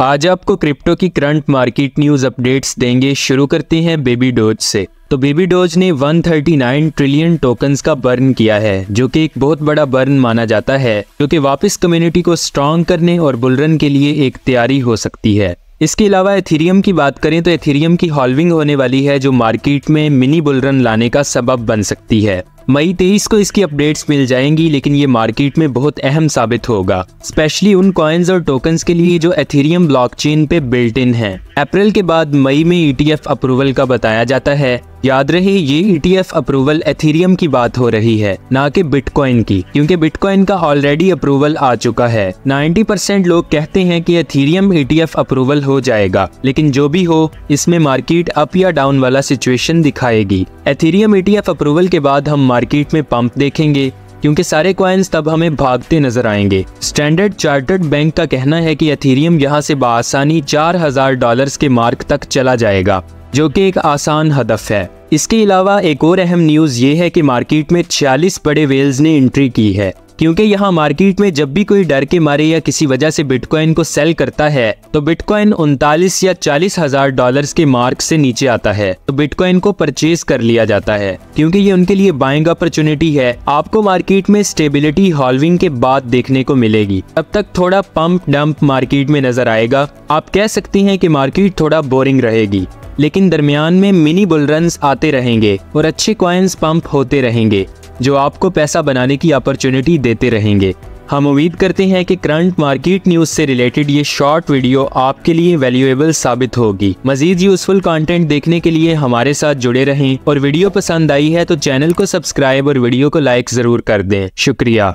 आज आपको क्रिप्टो की करंट मार्केट न्यूज़ अपडेट्स देंगे। शुरू करते हैं बेबी डोज से। तो बेबी डोज ने 139 ट्रिलियन टोकन्स का बर्न किया है, जो कि एक बहुत बड़ा बर्न माना जाता है, जो कि वापस कम्युनिटी को स्ट्रॉन्ग करने और बुलरन के लिए एक तैयारी हो सकती है। इसके अलावा एथीरियम की बात करें तो एथीरियम की हॉलविंग होने वाली है, जो मार्केट में मिनी बुलरन लाने का सबब बन सकती है। मई तेईस को इसकी अपडेट्स मिल जाएँगी, लेकिन ये मार्केट में बहुत अहम साबित होगा स्पेशली उन कॉइन्स और टोकन्स के लिए जो एथेरियम ब्लॉकचेन पे बिल्ट इन है। अप्रैल के बाद मई में ईटीएफ अप्रूवल का बताया जाता है। याद रहे, ये ईटीएफ अप्रूवल एथेरियम की बात हो रही है, ना कि बिटकॉइन की, क्योंकि बिटकॉइन का ऑलरेडी अप्रूवल आ चुका है। 90 परसेंट लोग कहते हैं कि एथेरियम ईटीएफ अप्रूवल हो जाएगा, लेकिन जो भी हो, इसमें मार्केट अप या डाउन वाला सिचुएशन दिखाएगी। एथेरियम ईटीएफ अप्रूवल के बाद हम मार्केट में पंप देखेंगे, क्योंकि सारे क्वाइंस तब हमें भागते नज़र आएँगे। स्टैंडर्ड चार्टर्ड बैंक का कहना है कि एथेरियम यहाँ से चार हज़ार डॉलर के मार्क तक चला जाएगा। जो कि एक आसान हदफ है। इसके अलावा एक और अहम न्यूज़ ये है कि मार्केट में 46 बड़े वेल्स ने एंट्री की है। क्योंकि यहाँ मार्केट में जब भी कोई डर के मारे या किसी वजह से बिटकॉइन को सेल करता है तो बिटकॉइन उनतालीस या चालीस हज़ार डॉलर के मार्क से नीचे आता है। तो बिटकॉइन को परचेज कर लिया जाता है। क्योंकि ये उनके लिए बाइंग अपॉर्चुनिटी है। आपको मार्केट में स्टेबिलिटी हॉल्विंग के बाद देखने को मिलेगी। तब तक थोड़ा पंप डंप मार्केट में नज़र आएगा। आप कह सकते हैं कि मार्केट थोड़ा बोरिंग रहेगी। लेकिन दरमियान में मिनी बुल रन आते रहेंगे और अच्छे कॉइन्स पंप होते रहेंगे, जो आपको पैसा बनाने की अपॉर्चुनिटी देते रहेंगे। हम उम्मीद करते हैं कि करंट मार्केट न्यूज़ से रिलेटेड ये शॉर्ट वीडियो आपके लिए वैल्यूएबल साबित होगी। मजीद यूजफुल कंटेंट देखने के लिए हमारे साथ जुड़े रहें और वीडियो पसंद आई है तो चैनल को सब्सक्राइब और वीडियो को लाइक ज़रूर कर दें। शुक्रिया।